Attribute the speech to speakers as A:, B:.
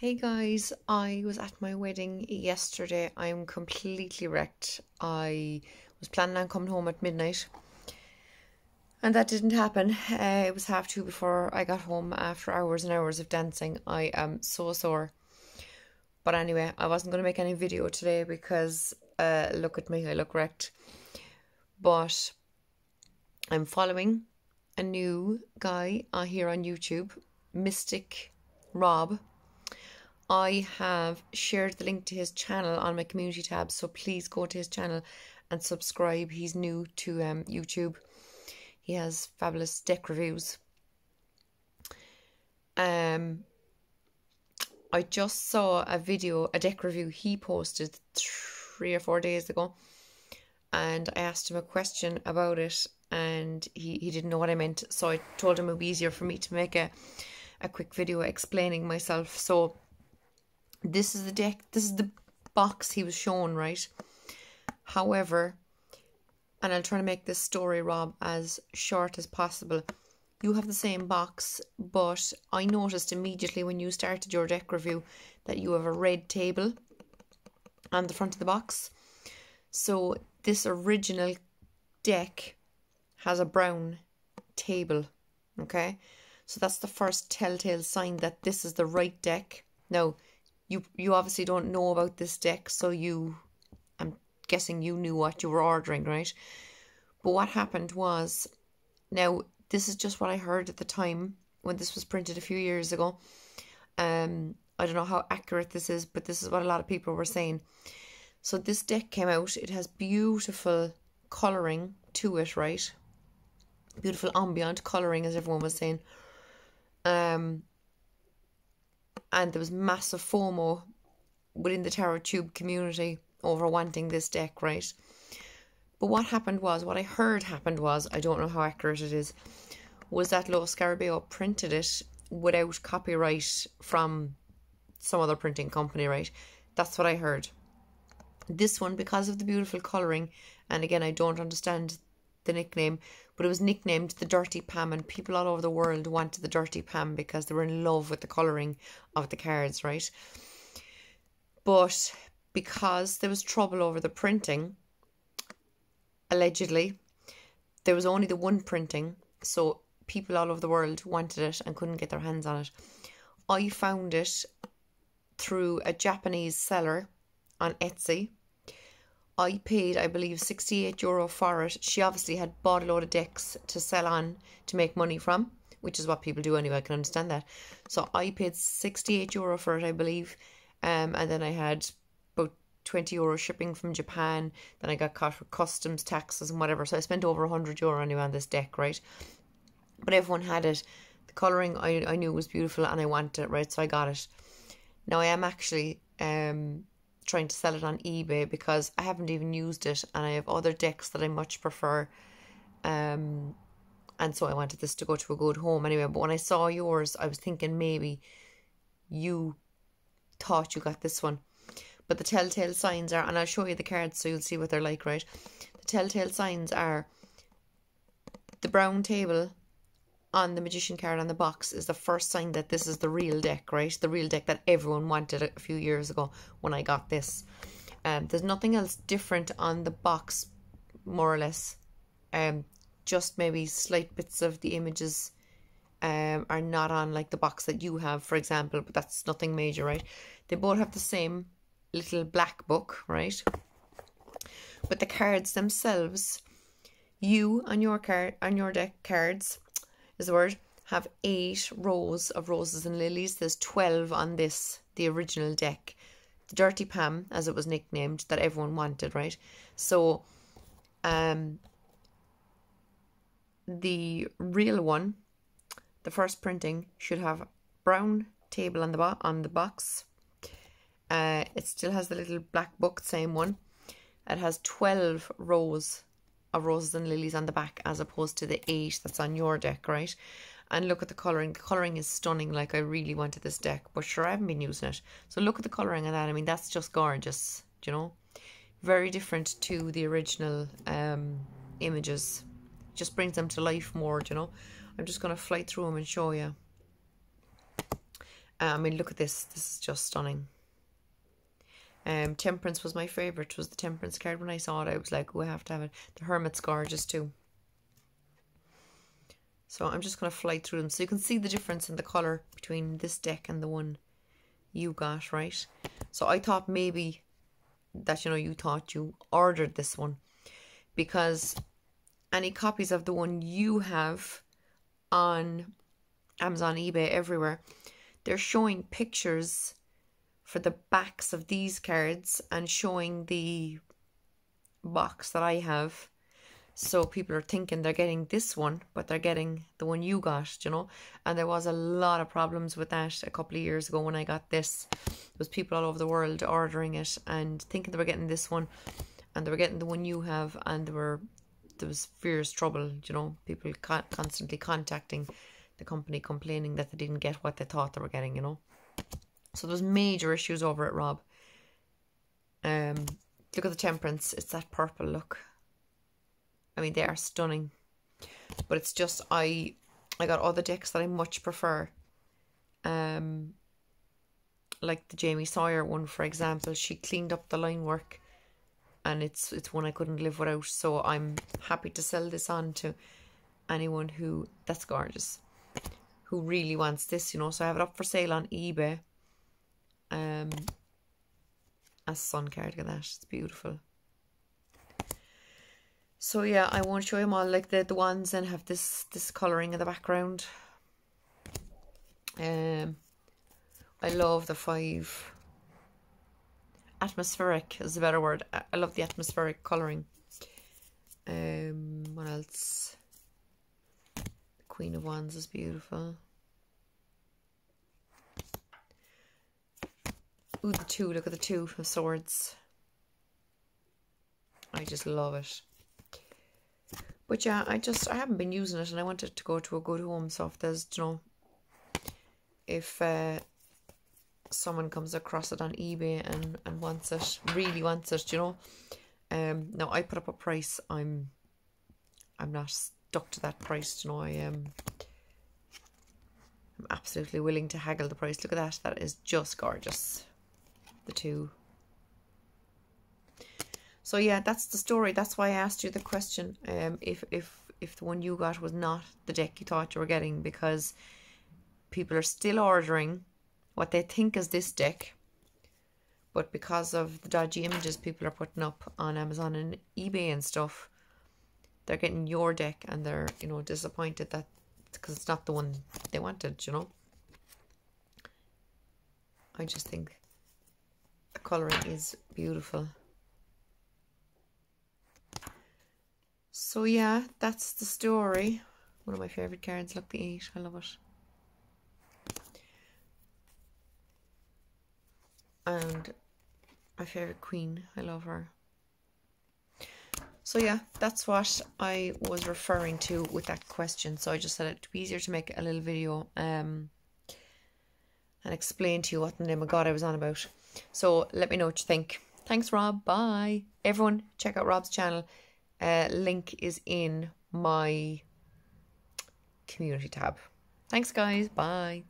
A: Hey guys, I was at my wedding yesterday. I'm completely wrecked. I was planning on coming home at midnight, and that didn't happen. Uh, it was half two before I got home after hours and hours of dancing. I am so sore. But anyway, I wasn't going to make any video today because uh, look at me, I look wrecked. But I'm following a new guy uh, here on YouTube, Mystic Rob I have shared the link to his channel on my community tab, so please go to his channel and subscribe. He's new to um, YouTube. He has fabulous deck reviews. Um, I just saw a video, a deck review he posted three or four days ago, and I asked him a question about it, and he, he didn't know what I meant, so I told him it would be easier for me to make a, a quick video explaining myself. So this is the deck, this is the box he was shown, right? However, and I'll try to make this story, Rob, as short as possible. You have the same box, but I noticed immediately when you started your deck review that you have a red table on the front of the box. So this original deck has a brown table, okay? So that's the first telltale sign that this is the right deck. Now, you you obviously don't know about this deck, so you I'm guessing you knew what you were ordering, right? But what happened was now this is just what I heard at the time when this was printed a few years ago. Um I don't know how accurate this is, but this is what a lot of people were saying. So this deck came out, it has beautiful colouring to it, right? Beautiful ambient colouring as everyone was saying. Um and there was massive FOMO within the tarot tube community over wanting this deck, right? But what happened was, what I heard happened was, I don't know how accurate it is, was that Lo Scarabeo printed it without copyright from some other printing company, right? That's what I heard. This one, because of the beautiful colouring, and again, I don't understand the nickname, but it was nicknamed the Dirty Pam, and people all over the world wanted the Dirty Pam because they were in love with the colouring of the cards, right? But because there was trouble over the printing, allegedly, there was only the one printing, so people all over the world wanted it and couldn't get their hands on it. I found it through a Japanese seller on Etsy I paid, I believe, 68 euro for it. She obviously had bought a load of decks to sell on to make money from, which is what people do anyway. I can understand that. So I paid 68 euro for it, I believe. Um, and then I had about 20 euro shipping from Japan. Then I got caught with customs taxes and whatever. So I spent over 100 euro anyway on this deck, right? But everyone had it. The colouring I, I knew was beautiful and I wanted it, right? So I got it. Now I am actually um trying to sell it on eBay because I haven't even used it and I have other decks that I much prefer. Um, and so I wanted this to go to a good home anyway. But when I saw yours, I was thinking maybe you thought you got this one. But the telltale signs are, and I'll show you the cards so you'll see what they're like, right? The telltale signs are the brown table on the magician card on the box is the first sign that this is the real deck, right? The real deck that everyone wanted a few years ago when I got this. Um, there's nothing else different on the box, more or less. Um, just maybe slight bits of the images um, are not on like the box that you have, for example, but that's nothing major, right? They both have the same little black book, right? But the cards themselves, you on your card on your deck cards is the word, have eight rows of roses and lilies. There's 12 on this, the original deck. The Dirty Pam, as it was nicknamed, that everyone wanted, right? So, um, the real one, the first printing, should have brown table on the bo- on the box. Uh, it still has the little black book, same one. It has 12 rows of roses and lilies on the back as opposed to the eight that's on your deck, right? And look at the colouring. The colouring is stunning. Like, I really wanted this deck, but sure, I haven't been using it. So look at the colouring of that. I mean, that's just gorgeous, you know? Very different to the original um, images. Just brings them to life more, you know? I'm just going to fly through them and show you. Uh, I mean, look at this. This is just stunning. Um, Temperance was my favourite. Was the Temperance card when I saw it? I was like, oh, I have to have it. The Hermit's gorgeous too. So I'm just going to fly through them so you can see the difference in the colour between this deck and the one you got, right? So I thought maybe that, you know, you thought you ordered this one because any copies of the one you have on Amazon, eBay, everywhere, they're showing pictures for the backs of these cards and showing the box that I have. So people are thinking they're getting this one, but they're getting the one you got, you know. And there was a lot of problems with that a couple of years ago when I got this. There was people all over the world ordering it and thinking they were getting this one, and they were getting the one you have, and there were there was fierce trouble, you know. People constantly contacting the company complaining that they didn't get what they thought they were getting, you know. So there's major issues over it, Rob. Um, look at the temperance. It's that purple look. I mean, they are stunning. But it's just I I got other decks that I much prefer. Um like the Jamie Sawyer one, for example. She cleaned up the line work and it's it's one I couldn't live without. So I'm happy to sell this on to anyone who that's gorgeous. Who really wants this, you know. So I have it up for sale on eBay um, a sun card. Look at that. It's beautiful. So yeah, I won't show you all like the, the ones and have this this colouring in the background. Um, I love the five. Atmospheric is a better word. I love the atmospheric colouring. Um, what else? The Queen of Wands is beautiful. Ooh, the two. Look at the two of swords. I just love it. But yeah, I just, I haven't been using it and I wanted to go to a good home. So if there's, you know, if uh, someone comes across it on eBay and, and wants it, really wants it, you know. Um, now I put up a price. I'm, I'm not stuck to that price, you know. I am, um, I'm absolutely willing to haggle the price. Look at that. That is just gorgeous the two. So yeah, that's the story. That's why I asked you the question. Um, if if if the one you got was not the deck you thought you were getting, because people are still ordering what they think is this deck, but because of the dodgy images people are putting up on Amazon and eBay and stuff, they're getting your deck and they're you know disappointed that because it's not the one they wanted. You know. I just think colouring is beautiful. So yeah, that's the story. One of my favourite cards. Look, the 8. I love it. And my favourite queen. I love her. So yeah, that's what I was referring to with that question. So I just said it'd be easier to make a little video um, and explain to you what the name of God I was on about. So let me know what you think. Thanks, Rob. Bye. Everyone, check out Rob's channel. Uh, link is in my community tab. Thanks, guys. Bye.